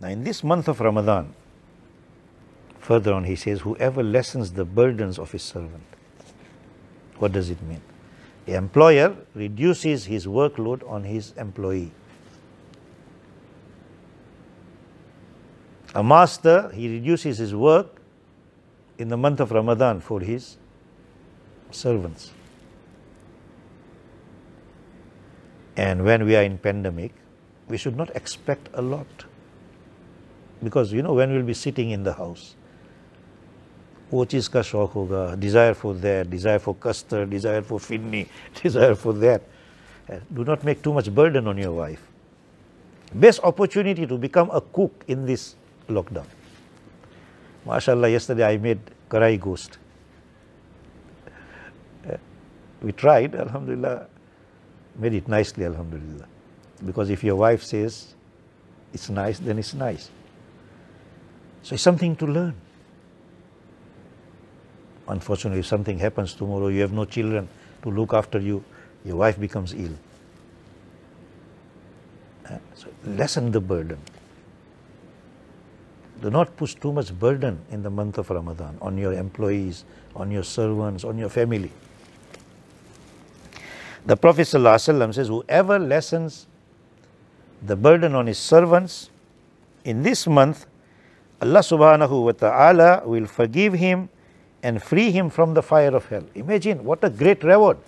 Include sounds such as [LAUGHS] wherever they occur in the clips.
Now, in this month of Ramadan, further on he says, whoever lessens the burdens of his servant. What does it mean? The employer reduces his workload on his employee. A master, he reduces his work in the month of Ramadan for his servants. And when we are in pandemic, we should not expect a lot because you know when we'll be sitting in the house वो चीज़ का Desire for desire desire for desire desire for desire desire for that. Do not make too much burden on your wife. best opportunity to become a cook in this lockdown. mashallah yesterday I made karai gosht. Eh, we tried, [LAUGHS] Alhamdulillah, made it nicely, Alhamdulillah. Because if your wife says it's nice, then it's nice. So it's something to learn. Unfortunately, if something happens tomorrow, you have no children to look after you, your wife becomes ill. Eh? So lessen the burden. Do not push too much burden in the month of Ramadan on your employees, on your servants, on your family. The Prophet ﷺ says, whoever lessens the burden on his servants in this month, Allah subhanahu wa ta'ala will forgive him and free him from the fire of hell. Imagine what a great reward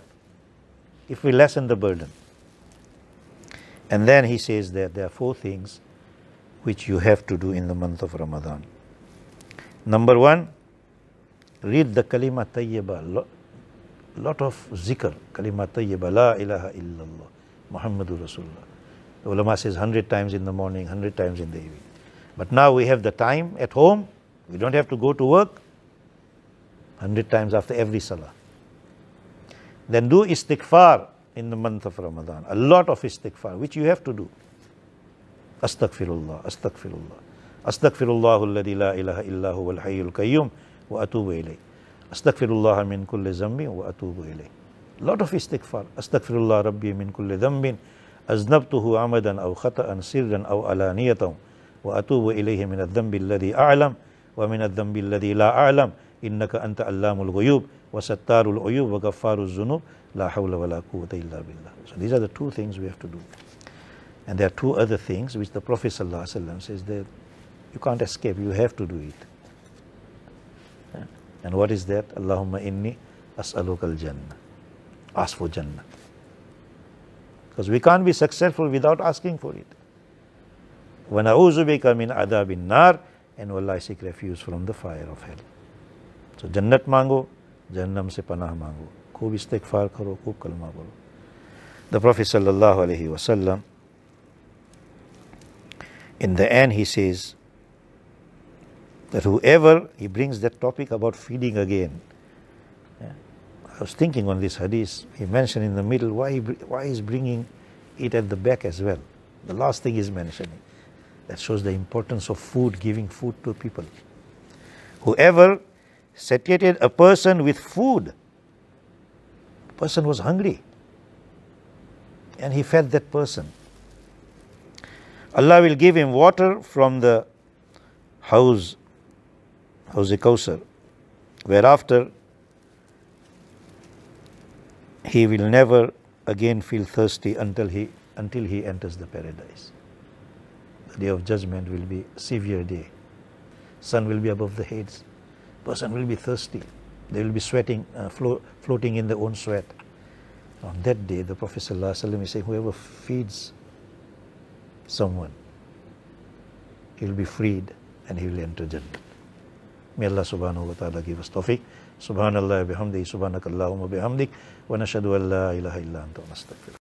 if we lessen the burden. And then he says that there are four things which you have to do in the month of Ramadan. Number one, read the kalima tayyiba, lot of zikr, kalima tayyiba, la ilaha illallah, Muhammadur Rasulullah. The ulama says 100 times in the morning, 100 times in the evening. But now we have the time at home. We don't have to go to work. 100 times after every salah. Then do istighfar in the month of Ramadan. A lot of istighfar, which you have to do. Astaghfirullah, astaghfirullah. Astaghfirullah alladhi la ilaha illa huwa al-hayyul qayyum wa atubu ilayh. Astaghfirullah min kulli zambi wa atubu ilayh. Lot of istighfar. Astaghfirullah rabbi min kulli dhambin aznabtuhu amadan aw khata'an sirran aw alaniyatan. وأتوب إليه من الذنب الذي أعلم ومن الذنب الذي لا أعلم إنك أنت علام الغيوب وستار العيوب وغفار الذنوب لا حول ولا قوة إلا بالله. So these are the two things we have to do. And there are two other things which the Prophet ﷺ says that you can't escape, you have to do it. And what is that? Allahumma inni as'aluka al-jannah. Ask for Jannah. Because we can't be successful without asking for it. وَنَعُوذُ بِكَ مِنْ عَذَابِ النَّارِ And Allah I seek refuge from the fire of hell. So Jannat mango, Jannam se panah mango. Khub istighfar karo, khub kalma bolo. The Prophet sallallahu alaihi wasallam, in the end he says that whoever, he brings that topic about feeding again. Yeah. I was thinking on this hadith, he mentioned in the middle, why, he, why he's bringing it at the back as well. The last thing he's mentioning. That shows the importance of food, giving food to people. Whoever satiated a person with food, person was hungry. And he fed that person. Allah will give him water from the house, Hauz Kausar, whereafter he will never again feel thirsty until he until he enters the paradise. Day of judgment will be severe day. Sun will be above the heads. Person will be thirsty. They will be sweating, uh, flo floating in their own sweat. On that day, the Prophet ﷺ is saying, whoever feeds someone, he will be freed and he will enter Jannah. May Allah subhanahu wa ta'ala give us tawfiq. Subhanallah bihamdihi, subhanakallahumma bihamdik, wa nashadu an la ilaha illa anta nastaghfiruk.